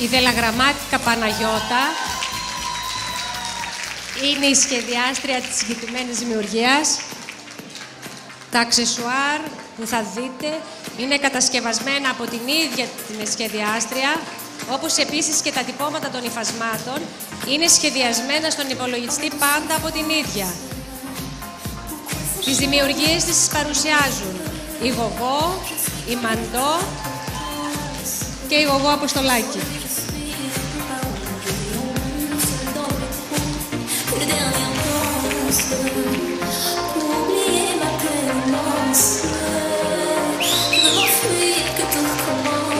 η Δελαγραμμάτικα Παναγιώτα είναι η σχεδιάστρια της συγκεκριμένης δημιουργίας. Τα αξεσουάρ που θα δείτε είναι κατασκευασμένα από την ίδια την σχεδιάστρια, όπως επίσης και τα τυπώματα των υφασμάτων είναι σχεδιασμένα στον υπολογιστή πάντα από την ίδια. Τις δημιουργίες της παρουσιάζουν η Γογό, η Μαντό και η Γογό Αποστολάκη. Oublier ma peine immense, me que tout.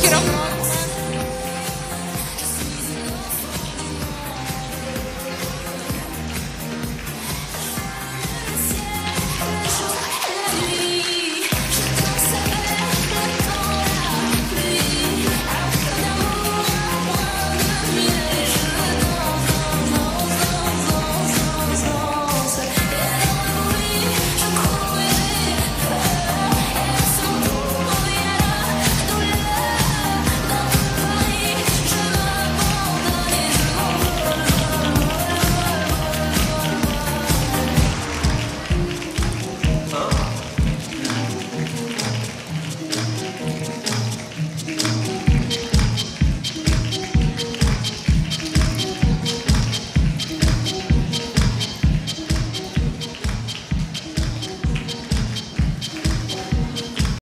get up.